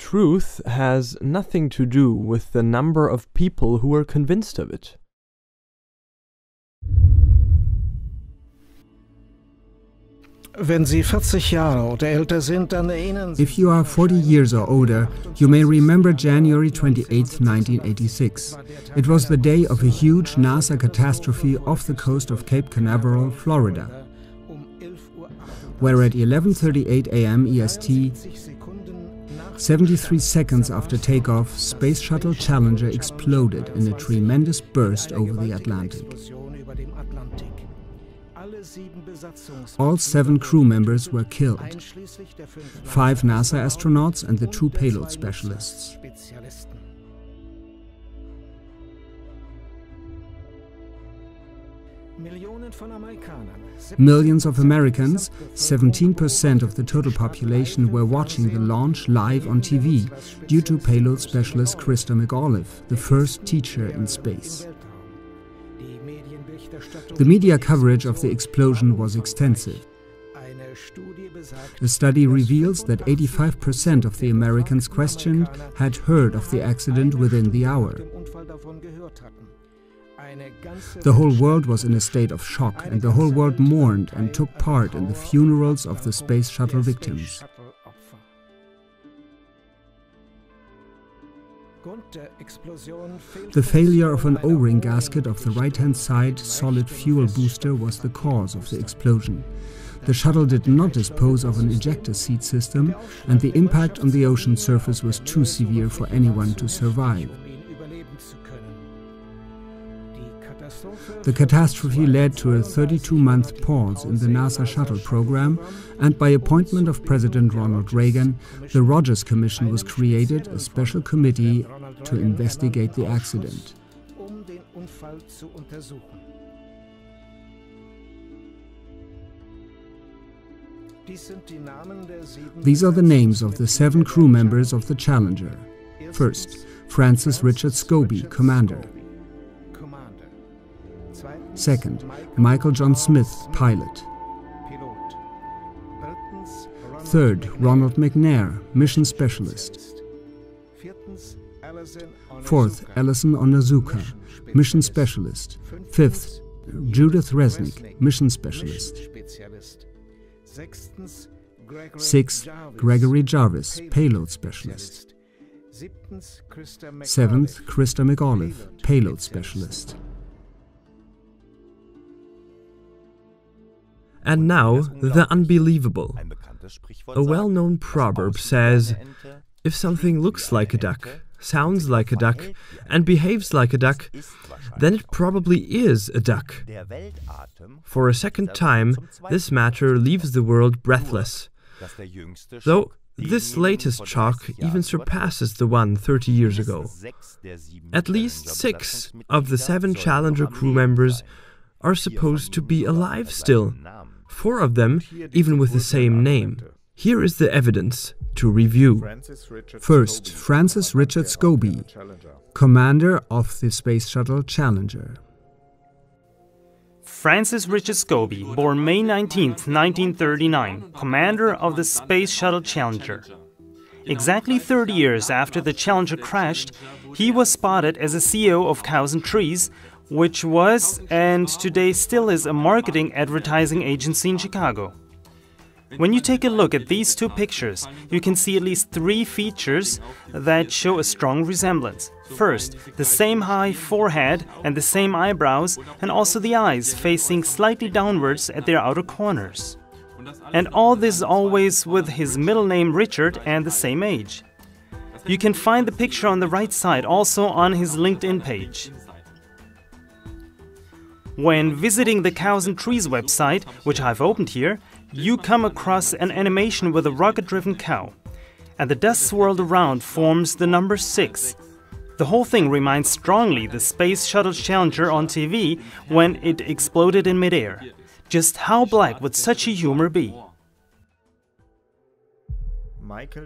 truth has nothing to do with the number of people who are convinced of it. If you are 40 years or older, you may remember January 28, 1986. It was the day of a huge NASA catastrophe off the coast of Cape Canaveral, Florida, where at 11:38 a.m. EST, 73 seconds after takeoff, Space Shuttle Challenger exploded in a tremendous burst over the Atlantic. All seven crew members were killed, five NASA astronauts and the two payload specialists. Millions of Americans, 17% of the total population, were watching the launch live on TV due to payload specialist Christa McAuliffe, the first teacher in space. The media coverage of the explosion was extensive. A study reveals that 85% of the Americans questioned had heard of the accident within the hour. The whole world was in a state of shock, and the whole world mourned and took part in the funerals of the Space Shuttle victims. The failure of an O-ring gasket of the right-hand side solid fuel booster was the cause of the explosion. The shuttle did not dispose of an ejector seat system, and the impact on the ocean surface was too severe for anyone to survive. The catastrophe led to a 32 month pause in the NASA shuttle program, and by appointment of President Ronald Reagan, the Rogers Commission was created, a special committee to investigate the accident. These are the names of the seven crew members of the Challenger. First, Francis Richard Scobee, Commander. Second, Michael John Smith, pilot. Third, Ronald McNair, mission specialist. Fourth, Ellison Onizuka, mission specialist. Fifth, Judith Resnik, mission specialist. Sixth, Gregory Jarvis, payload specialist. Seventh, Christa McAuliffe, payload specialist. And now, the unbelievable. A well known proverb says if something looks like a duck, sounds like a duck, and behaves like a duck, then it probably is a duck. For a second time, this matter leaves the world breathless. Though this latest shock even surpasses the one 30 years ago. At least six of the seven Challenger crew members are supposed to be alive still four of them even with the same name. Here is the evidence to review. First, Francis Richard Scobee, commander of the Space Shuttle Challenger. Francis Richard Scobee, born May 19, 1939, commander of the Space Shuttle Challenger. Exactly 30 years after the Challenger crashed, he was spotted as a CEO of Cows and Trees which was and today still is a marketing advertising agency in Chicago. When you take a look at these two pictures, you can see at least three features that show a strong resemblance. First, the same high forehead and the same eyebrows, and also the eyes facing slightly downwards at their outer corners. And all this always with his middle name Richard and the same age. You can find the picture on the right side also on his LinkedIn page. When visiting the Cows and Trees website, which I've opened here, you come across an animation with a rocket-driven cow. And the dust swirled around forms the number 6. The whole thing reminds strongly the Space Shuttle Challenger on TV when it exploded in midair. Just how black would such a humor be?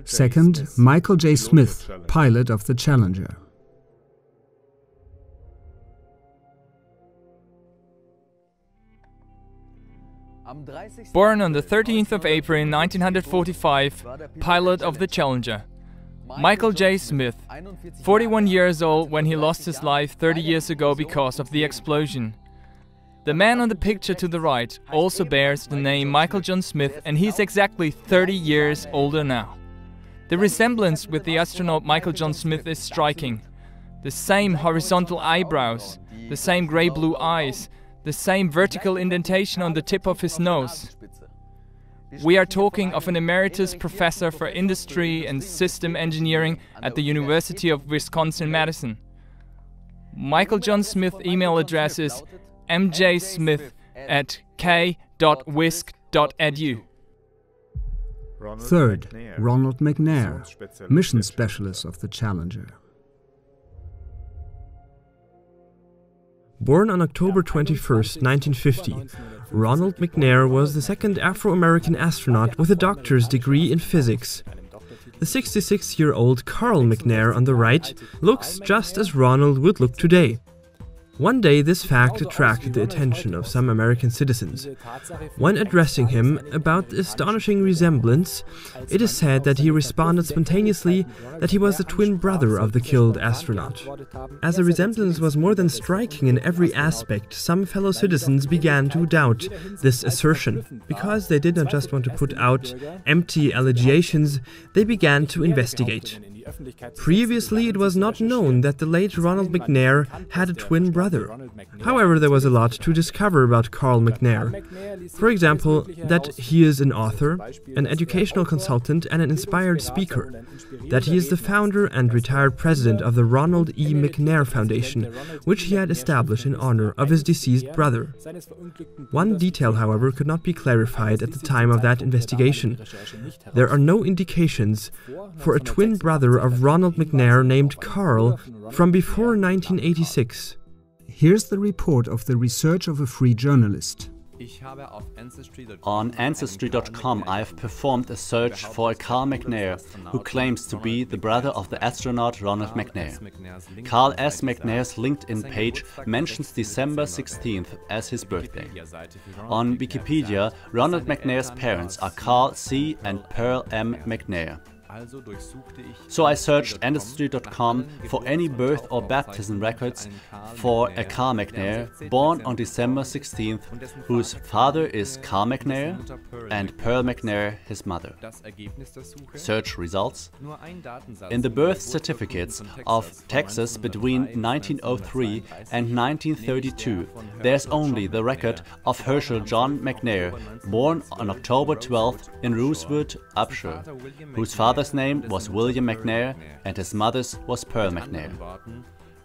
Second, Michael J. Smith, pilot of the Challenger. Born on the 13th of April 1945, pilot of the Challenger. Michael J. Smith, 41 years old when he lost his life 30 years ago because of the explosion. The man on the picture to the right also bears the name Michael John Smith and he's exactly 30 years older now. The resemblance with the astronaut Michael John Smith is striking. The same horizontal eyebrows, the same grey blue eyes, the same vertical indentation on the tip of his nose. We are talking of an emeritus professor for industry and system engineering at the University of Wisconsin Madison. Michael John Smith email address is mjsmith at k.wisc.edu. Third, Ronald McNair, mission specialist of the Challenger. Born on October 21, 1950, Ronald McNair was the second Afro American astronaut with a doctor's degree in physics. The 66 year old Carl McNair on the right looks just as Ronald would look today. One day, this fact attracted the attention of some American citizens. When addressing him about the astonishing resemblance, it is said that he responded spontaneously that he was the twin brother of the killed astronaut. As the resemblance was more than striking in every aspect, some fellow citizens began to doubt this assertion. Because they did not just want to put out empty allegations, they began to investigate. Previously, it was not known that the late Ronald McNair had a twin brother. However, there was a lot to discover about Carl McNair. For example, that he is an author, an educational consultant, and an inspired speaker. That he is the founder and retired president of the Ronald E. McNair Foundation, which he had established in honor of his deceased brother. One detail, however, could not be clarified at the time of that investigation. There are no indications for a twin brother of Ronald McNair named Carl from before 1986. Here's the report of the research of a free journalist. On Ancestry.com, I have performed a search for a Carl McNair, who claims to be the brother of the astronaut Ronald McNair. Carl S. McNair's LinkedIn page mentions December 16th as his birthday. On Wikipedia, Ronald McNair's parents are Carl C. and Pearl M. McNair. So I searched Ancestry.com for any birth or baptism records for a Carl McNair born on December 16th, whose father is Carl McNair and Pearl McNair his mother. Search results. In the birth certificates of Texas between 1903 and 1932, there's only the record of Herschel John McNair, born on October 12th in Rosewood, Upshur, whose father father's name was William McNair and his mother's was Pearl McNair.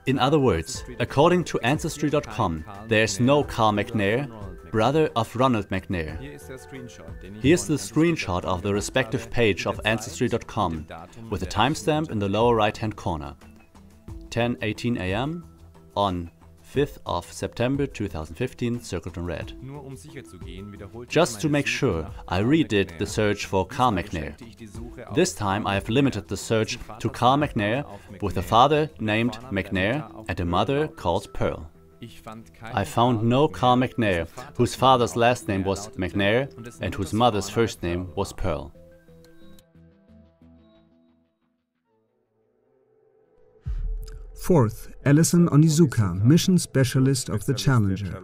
In other words, according to Ancestry.com, there is no Carl McNair, brother of Ronald McNair. Here's the screenshot of the respective page of Ancestry.com with a timestamp in the lower right hand corner. 10:18 a.m. on 5th of September 2015, circled in red. Just to make sure, I redid the search for Carl McNair. This time I have limited the search to Carl McNair with a father named McNair and a mother called Pearl. I found no Carl McNair, whose father's last name was McNair and whose mother's first name was Pearl. Fourth, Ellison Onizuka, mission specialist of the Challenger.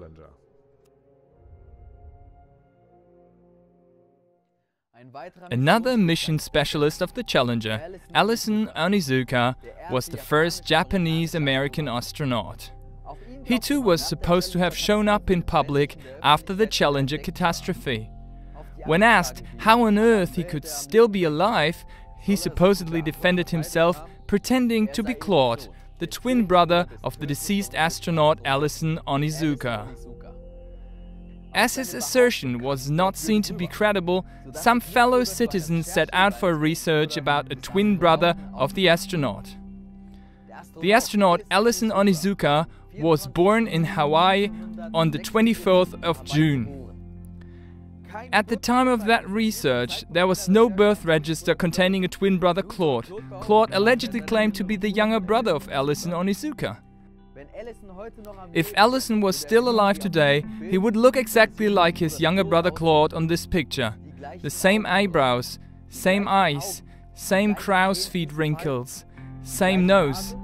Another mission specialist of the Challenger, Ellison Onizuka, was the first Japanese-American astronaut. He too was supposed to have shown up in public after the Challenger catastrophe. When asked how on earth he could still be alive, he supposedly defended himself pretending to be Claude, the twin brother of the deceased astronaut Ellison Onizuka. As his assertion was not seen to be credible, some fellow citizens set out for research about a twin brother of the astronaut. The astronaut Ellison Onizuka was born in Hawaii on the 24th of June. At the time of that research, there was no birth register containing a twin brother Claude. Claude allegedly claimed to be the younger brother of Ellison Onizuka. If Ellison was still alive today, he would look exactly like his younger brother Claude on this picture. The same eyebrows, same eyes, same crow's feet wrinkles, same nose,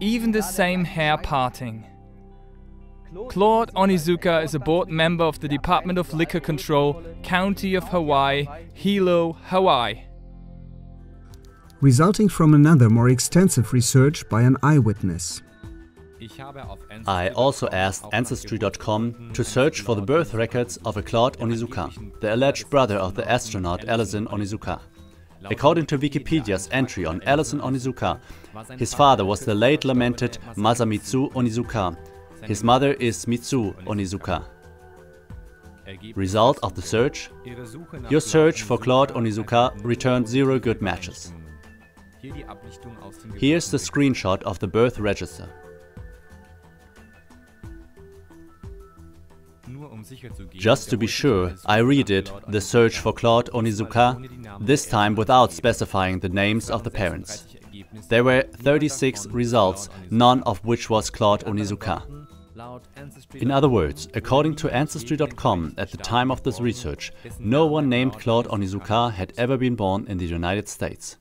even the same hair parting. Claude Onizuka is a board member of the Department of Liquor Control, County of Hawaii, Hilo, Hawaii. Resulting from another more extensive research by an eyewitness. I also asked Ancestry.com to search for the birth records of a Claude Onizuka, the alleged brother of the astronaut Ellison Onizuka. According to Wikipedia's entry on Ellison Onizuka, his father was the late lamented Masamitsu Onizuka, his mother is Mitsu Onizuka. Result of the search? Your search for Claude Onizuka returned zero good matches. Here's the screenshot of the birth register. Just to be sure, I redid the search for Claude Onizuka, this time without specifying the names of the parents. There were 36 results, none of which was Claude Onizuka. In other words, according to Ancestry.com, at the time of this research, no one named Claude Onizuka had ever been born in the United States.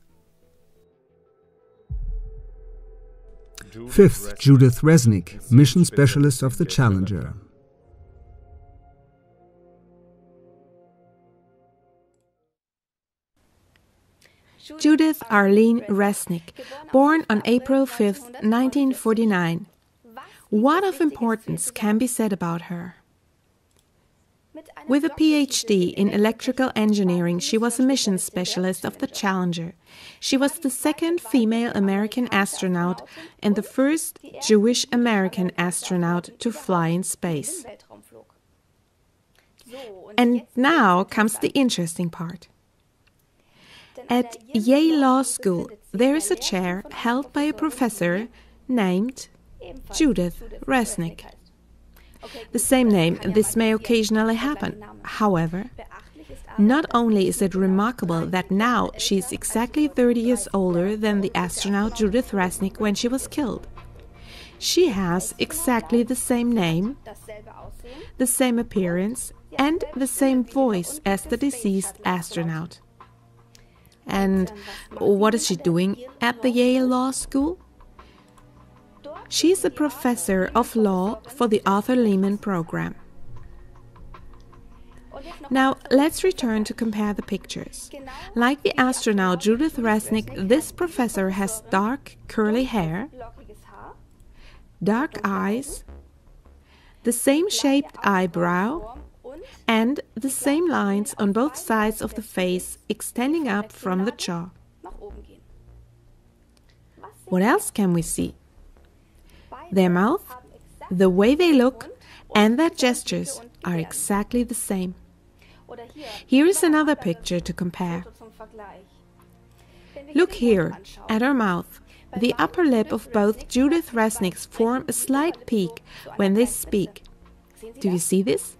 Fifth, Judith Resnik, mission specialist of the Challenger. Judith Arlene Resnik, born on April 5, 1949. What of importance can be said about her? With a PhD in electrical engineering, she was a mission specialist of the Challenger. She was the second female American astronaut and the first Jewish American astronaut to fly in space. And now comes the interesting part. At Yale Law School, there is a chair held by a professor named Judith Resnik. The same name, this may occasionally happen. However, not only is it remarkable that now she is exactly 30 years older than the astronaut Judith Resnik when she was killed, she has exactly the same name, the same appearance, and the same voice as the deceased astronaut. And what is she doing at the Yale Law School? She is a professor of law for the Arthur Liman program. Now, let's return to compare the pictures. Like the astronaut Judith Resnik, this professor has dark, curly hair, dark eyes, the same shaped eyebrow, and the same lines on both sides of the face extending up from the jaw. What else can we see? Their mouth, the way they look, and their gestures are exactly the same. Here is another picture to compare. Look here at her mouth. The upper lip of both Judith Resnik's form a slight peak when they speak. Do you see this?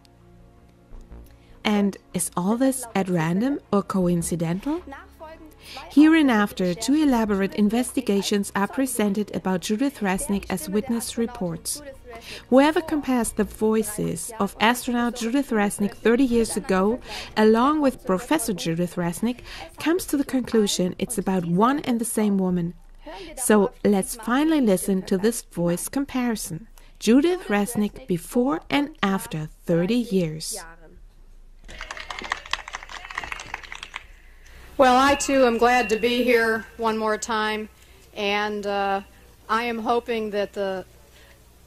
And is all this at random or coincidental? Hereinafter, two elaborate investigations are presented about Judith Resnik as witness reports. Whoever compares the voices of astronaut Judith Resnik 30 years ago along with Professor Judith Resnik comes to the conclusion it's about one and the same woman. So let's finally listen to this voice comparison. Judith Resnik before and after 30 years. Well, I too am glad to be here one more time, and uh, I am hoping that the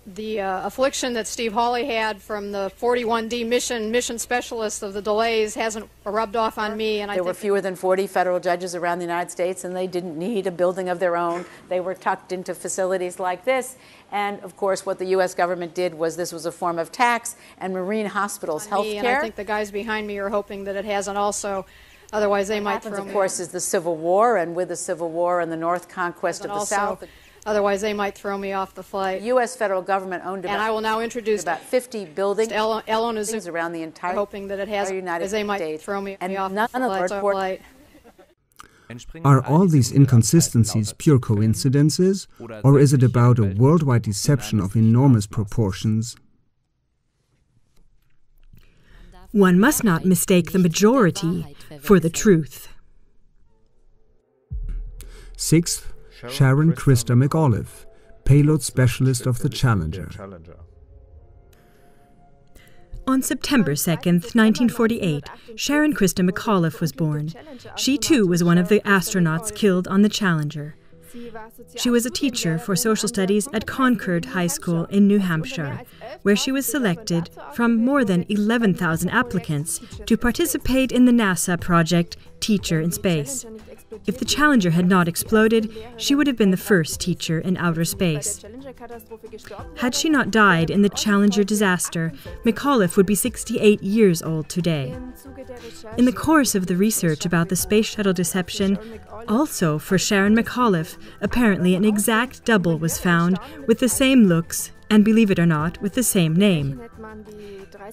the uh, affliction that Steve Hawley had from the 41D mission mission specialist of the delays hasn't rubbed off on me. And I there were fewer than 40 federal judges around the United States, and they didn't need a building of their own. They were tucked into facilities like this. And of course, what the U.S. government did was this was a form of tax, and Marine hospitals, health care. And I think the guys behind me are hoping that it hasn't also. Otherwise, they what might happens, throw of course, is the Civil War, and with the Civil War and the North conquest but of the also, South. Otherwise, they might throw me off the flight. The U.S. federal government owned about, and I will now introduce about 50 buildings El- Elon is around the entire hoping that it has United as they might States. throw me, and me off none the of flight, the flight. Are all these inconsistencies pure coincidences, or is it about a worldwide deception of enormous proportions? One must not mistake the majority for the truth. Sixth, Sharon Christa McAuliffe, payload specialist of the Challenger. On September 2nd, 1948, Sharon Christa McAuliffe was born. She too was one of the astronauts killed on the Challenger. She was a teacher for social studies at Concord High School in New Hampshire, where she was selected from more than 11,000 applicants to participate in the NASA project Teacher in Space. If the Challenger had not exploded, she would have been the first teacher in outer space. Had she not died in the Challenger disaster, McAuliffe would be 68 years old today. In the course of the research about the space shuttle deception, also for Sharon McAuliffe, apparently an exact double was found with the same looks and, believe it or not, with the same name.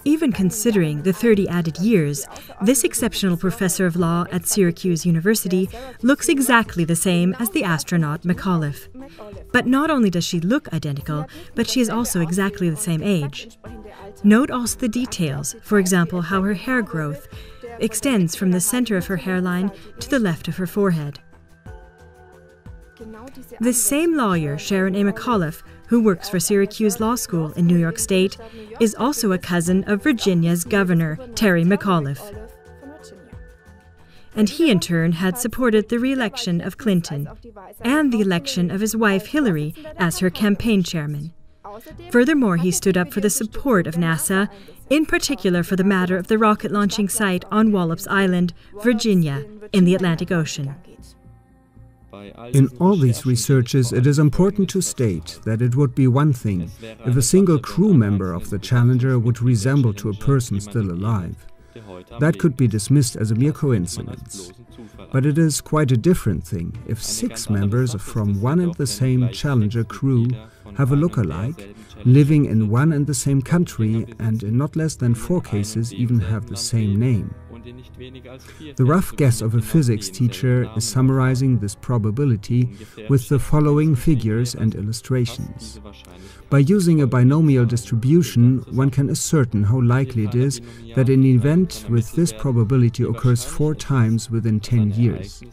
Even considering the 30 added years, this exceptional professor of law at Syracuse University looks exactly the same as the astronaut McAuliffe. But not only does she look identical, but she is also exactly the same age. Note also the details, for example, how her hair growth extends from the center of her hairline to the left of her forehead. The same lawyer, Sharon A. McAuliffe, who works for Syracuse Law School in New York State, is also a cousin of Virginia's governor, Terry McAuliffe. And he, in turn, had supported the re election of Clinton and the election of his wife Hillary as her campaign chairman. Furthermore, he stood up for the support of NASA, in particular for the matter of the rocket launching site on Wallops Island, Virginia, in the Atlantic Ocean. In all these researches, it is important to state that it would be one thing if a single crew member of the Challenger would resemble to a person still alive. That could be dismissed as a mere coincidence. But it is quite a different thing if six members from one and the same Challenger crew have a look-alike, living in one and the same country, and in not less than four cases even have the same name. The rough guess of a physics teacher is summarizing this probability with the following figures and illustrations. By using a binomial distribution, one can ascertain how likely it is that an event with this probability occurs four times within 10 years.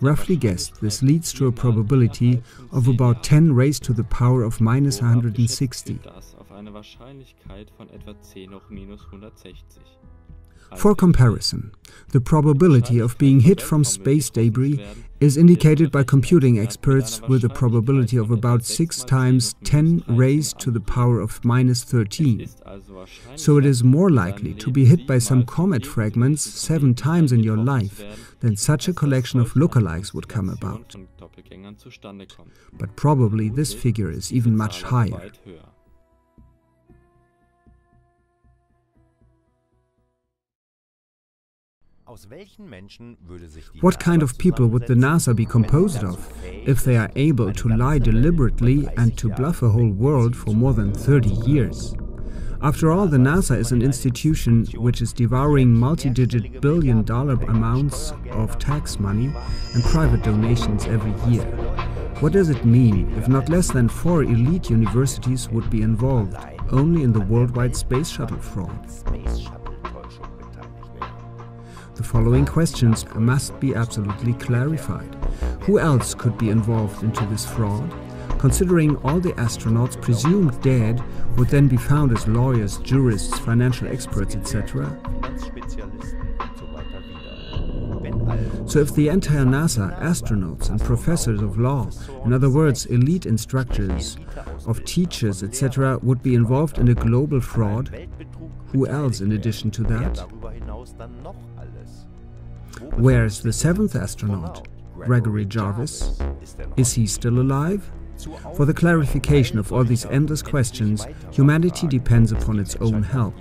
Roughly guessed, this leads to a probability of about 10 raised to the power of minus 160. For comparison, the probability of being hit from space debris is indicated by computing experts with a probability of about 6 times 10 raised to the power of minus 13. So it is more likely to be hit by some comet fragments 7 times in your life than such a collection of lookalikes would come about. But probably this figure is even much higher. What kind of people would the NASA be composed of if they are able to lie deliberately and to bluff a whole world for more than 30 years? After all, the NASA is an institution which is devouring multi-digit billion dollar amounts of tax money and private donations every year. What does it mean if not less than four elite universities would be involved only in the worldwide space shuttle fraud? The following questions must be absolutely clarified. Who else could be involved into this fraud? Considering all the astronauts presumed dead would then be found as lawyers, jurists, financial experts, etc. So if the entire NASA, astronauts and professors of law, in other words, elite instructors, of teachers, etc., would be involved in a global fraud, who else in addition to that? Where's the seventh astronaut, Gregory Jarvis? Is he still alive? For the clarification of all these endless questions, humanity depends upon its own help.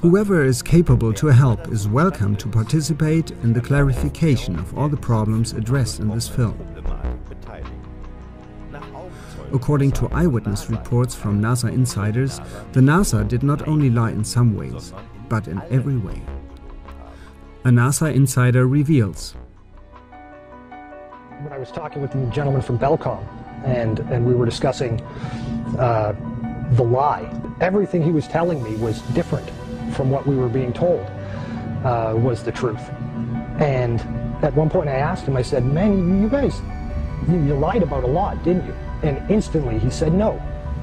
Whoever is capable to help is welcome to participate in the clarification of all the problems addressed in this film. According to eyewitness reports from NASA insiders, the NASA did not only lie in some ways, but in every way. A NASA insider reveals. When I was talking with the gentleman from Bellcomm, and, and we were discussing uh, the lie, everything he was telling me was different from what we were being told uh, was the truth. And at one point I asked him, I said, man, you guys you, you lied about a lot, didn't you? And instantly he said, no,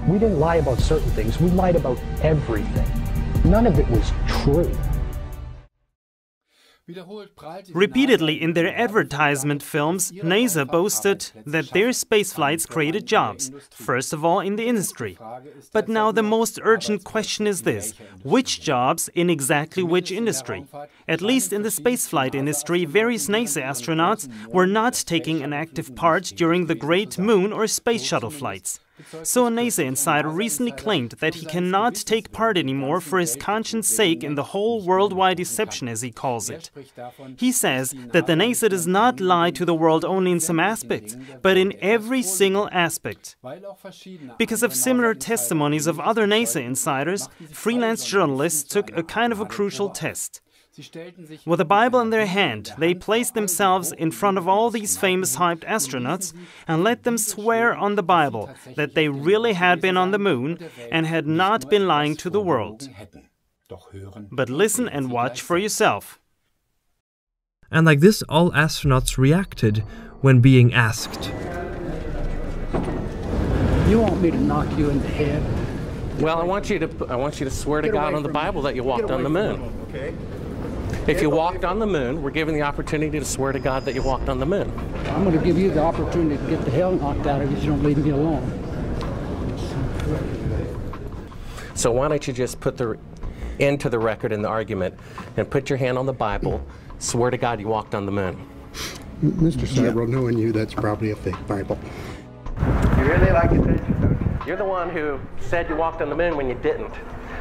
we didn't lie about certain things. We lied about everything. None of it was true. Repeatedly in their advertisement films, NASA boasted that their space flights created jobs, first of all in the industry. But now the most urgent question is this which jobs in exactly which industry? At least in the spaceflight industry, various NASA astronauts were not taking an active part during the Great Moon or Space Shuttle flights. So a NASA insider recently claimed that he cannot take part anymore for his conscience sake in the whole worldwide deception, as he calls it. He says that the NASA does not lie to the world only in some aspects, but in every single aspect. Because of similar testimonies of other NASA insiders, freelance journalists took a kind of a crucial test. With a Bible in their hand, they placed themselves in front of all these famous hyped astronauts and let them swear on the Bible that they really had been on the moon and had not been lying to the world. But listen and watch for yourself. And like this, all astronauts reacted when being asked. You want me to knock you in the head? Well, I want you to I want you to swear to God on the Bible that you walked on the moon. Okay. If you walked on the moon, we're given the opportunity to swear to God that you walked on the moon. I'm going to give you the opportunity to get the hell knocked out of you if you don't leave me alone. So why don't you just put the end to the record in the argument and put your hand on the Bible, swear to God you walked on the moon. Mr. Sibrel, yeah. knowing you, that's probably a fake Bible. You really like attention, don't you? You're the one who said you walked on the moon when you didn't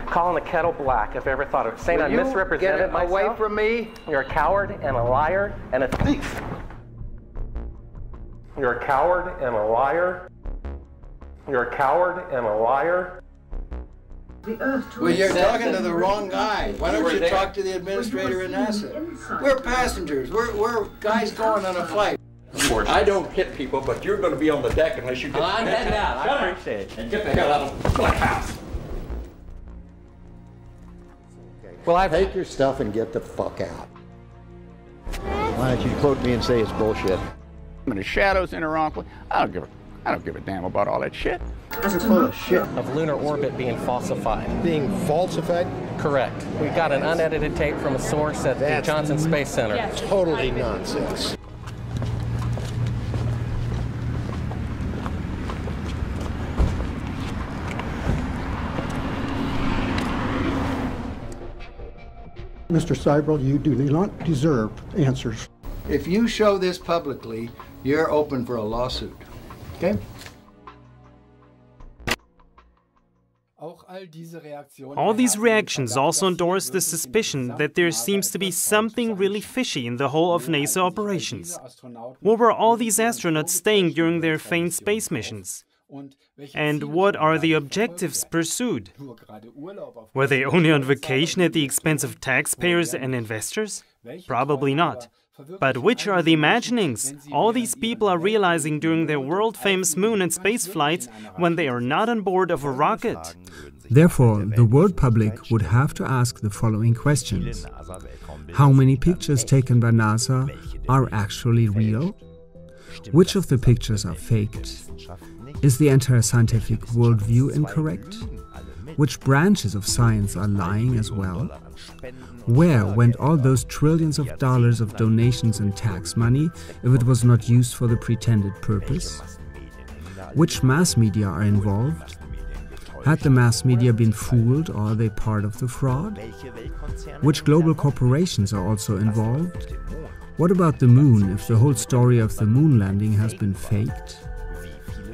calling the kettle black if I ever thought of it. Saying Will I misrepresented get myself. away from me. You're a coward and a liar and a thief. You're a coward and a liar. You're a coward and a liar. Well, you're talking to the wrong guy. Why don't you talk to the administrator in NASA? We're passengers. We're, we're guys going on a flight. I don't hit people, but you're going to be on the deck unless you get. Well, I'm heading out. I appreciate it. And get the hell out of my house. Well, I take your stuff and get the fuck out. Why don't you quote me and say it's bullshit? I'm in the shadows in the wrong. I don't give a, I don't give a damn about all that shit. You're full of shit. Of lunar orbit being falsified. Being falsified? Correct. We got an unedited tape from a source at That's the Johnson Space Center. Yes. Totally nonsense. Mr. Sibrel, you do not deserve answers. If you show this publicly, you're open for a lawsuit. Okay? All these reactions also endorse the suspicion that there seems to be something really fishy in the whole of NASA operations. Where were all these astronauts staying during their famed space missions? And what are the objectives pursued? Were they only on vacation at the expense of taxpayers and investors? Probably not. But which are the imaginings all these people are realizing during their world famous moon and space flights when they are not on board of a rocket? Therefore, the world public would have to ask the following questions How many pictures taken by NASA are actually real? Which of the pictures are faked? Is the entire scientific worldview incorrect? Which branches of science are lying as well? Where went all those trillions of dollars of donations and tax money if it was not used for the pretended purpose? Which mass media are involved? Had the mass media been fooled or are they part of the fraud? Which global corporations are also involved? What about the moon if the whole story of the moon landing has been faked?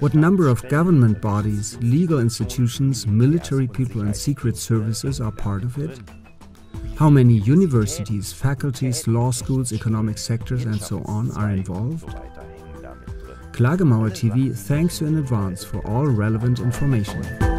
What number of government bodies, legal institutions, military people, and secret services are part of it? How many universities, faculties, law schools, economic sectors, and so on are involved? Klagemauer TV thanks you in advance for all relevant information.